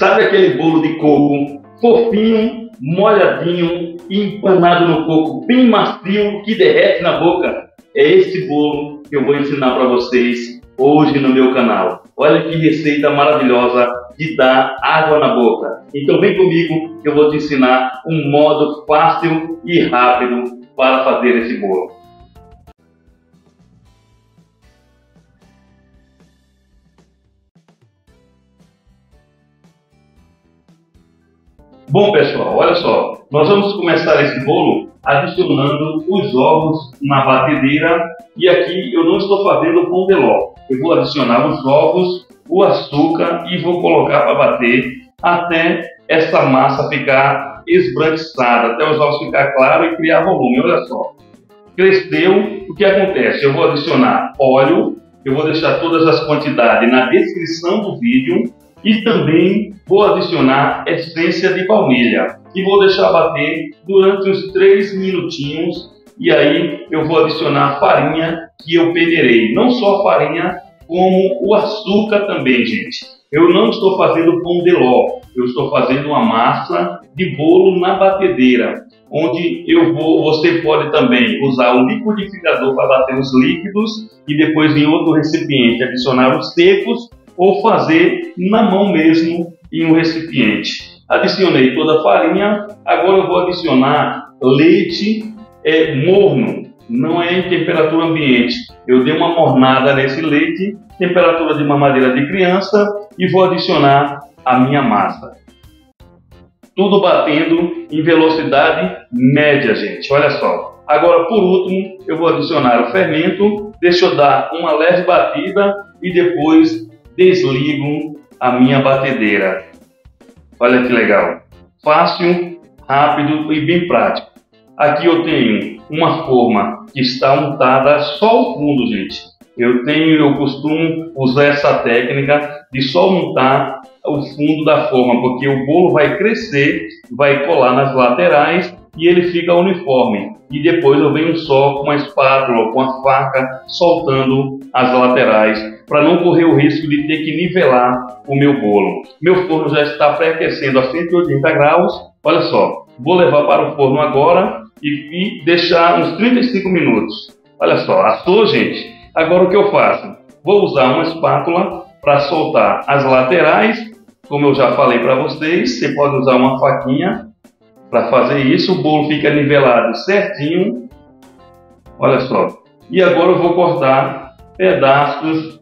Sabe aquele bolo de coco fofinho, molhadinho, empanado no coco, bem macio, que derrete na boca? É esse bolo que eu vou ensinar para vocês hoje no meu canal. Olha que receita maravilhosa de dar água na boca. Então vem comigo que eu vou te ensinar um modo fácil e rápido para fazer esse bolo. Bom pessoal, olha só, nós vamos começar esse bolo adicionando os ovos na batedeira e aqui eu não estou fazendo pão de ló. Eu vou adicionar os ovos, o açúcar e vou colocar para bater até essa massa ficar esbranquiçada, até os ovos ficar claros e criar volume. Olha só, cresceu, o que acontece? Eu vou adicionar óleo, eu vou deixar todas as quantidades na descrição do vídeo e também vou adicionar essência de baunilha e vou deixar bater durante uns 3 minutinhos e aí eu vou adicionar a farinha que eu peneirei. Não só a farinha, como o açúcar também, gente. Eu não estou fazendo pão de ló, eu estou fazendo uma massa de bolo na batedeira, onde eu vou, você pode também usar um liquidificador para bater os líquidos e depois em outro recipiente adicionar os secos ou fazer na mão mesmo em um recipiente. Adicionei toda a farinha, agora eu vou adicionar leite é, morno, não é em temperatura ambiente. Eu dei uma mornada nesse leite, temperatura de mamadeira de criança e vou adicionar a minha massa. Tudo batendo em velocidade média, gente. Olha só. Agora, por último, eu vou adicionar o fermento, deixa eu dar uma leve batida e depois desligo a minha batedeira. Olha que legal. Fácil, rápido e bem prático. Aqui eu tenho uma forma que está untada só o fundo, gente. Eu tenho, eu costumo usar essa técnica de só untar o fundo da forma, porque o bolo vai crescer, vai colar nas laterais e ele fica uniforme. E depois eu venho só com a espátula, com a faca, soltando as laterais, para não correr o risco de ter que nivelar o meu bolo. Meu forno já está pré-aquecendo a 180 graus. Olha só, vou levar para o forno agora e, e deixar uns 35 minutos. Olha só, assou, gente? Agora o que eu faço? Vou usar uma espátula para soltar as laterais, como eu já falei para vocês. Você pode usar uma faquinha para fazer isso, o bolo fica nivelado certinho. Olha só. E agora eu vou cortar pedaços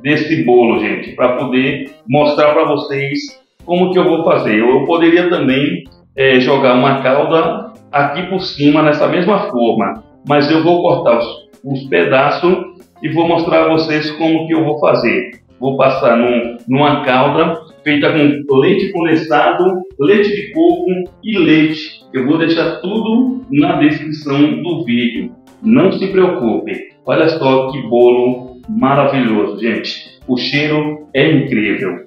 desse bolo, gente, para poder mostrar para vocês como que eu vou fazer. Eu poderia também é, jogar uma calda aqui por cima nessa mesma forma, mas eu vou cortar os, os pedaços e vou mostrar a vocês como que eu vou fazer. Vou passar num, numa calda feita com leite condensado, leite de coco e leite. Eu vou deixar tudo na descrição do vídeo. Não se preocupe. Olha só que bolo maravilhoso, gente. O cheiro é incrível.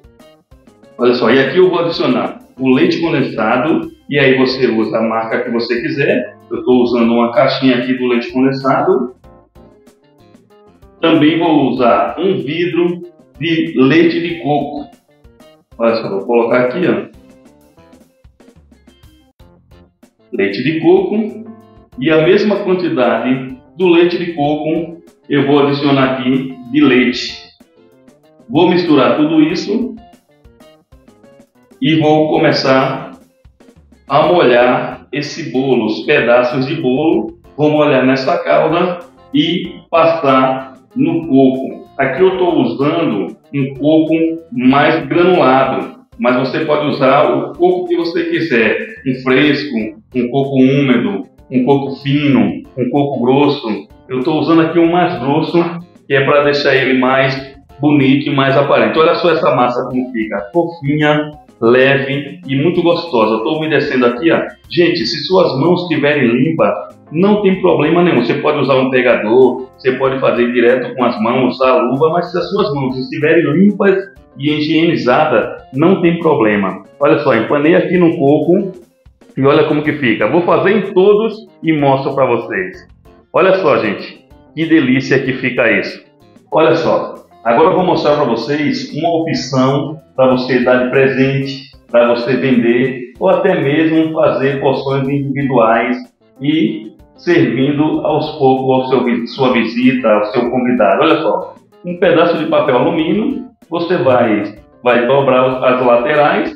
Olha só, e aqui eu vou adicionar o leite condensado e aí você usa a marca que você quiser. Eu estou usando uma caixinha aqui do leite condensado. Também vou usar um vidro de leite de coco. Olha só, vou colocar aqui, ó. Leite de coco e a mesma quantidade do leite de coco eu vou adicionar aqui de leite. Vou misturar tudo isso e vou começar a molhar esse bolo, os pedaços de bolo, vou molhar nessa calda e passar no coco. Aqui eu estou usando um coco mais granulado, mas você pode usar o coco que você quiser, um fresco, um coco úmido, um coco fino, um coco grosso. Eu estou usando aqui um mais grosso, que é para deixar ele mais bonito e mais aparente. Olha só essa massa como fica, fofinha, leve e muito gostosa. Estou umedecendo aqui, ó. Gente, se suas mãos estiverem limpas, não tem problema nenhum. Você pode usar um pegador, você pode fazer direto com as mãos, usar a luva, mas se as suas mãos estiverem limpas e higienizadas, não tem problema. Olha só, empanei aqui no coco e olha como que fica. Vou fazer em todos e mostro para vocês. Olha só, gente, que delícia que fica isso. Olha só, Agora eu vou mostrar para vocês uma opção para você dar de presente, para você vender ou até mesmo fazer porções individuais e servindo aos poucos ao sua visita, ao seu convidado. Olha só, um pedaço de papel alumínio, você vai, vai dobrar as laterais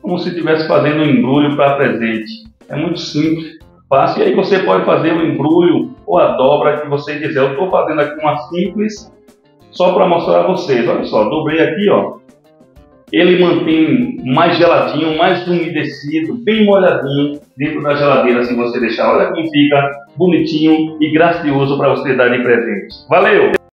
como se estivesse fazendo um embrulho para presente. É muito simples, fácil, e aí você pode fazer o embrulho ou a dobra que você quiser. Eu estou fazendo aqui uma simples só para mostrar a vocês. Olha só, dobrei aqui, ó. Ele mantém mais geladinho, mais umedecido, bem molhadinho dentro da geladeira se você deixar. Olha como fica bonitinho e gracioso para você dar de presente. Valeu!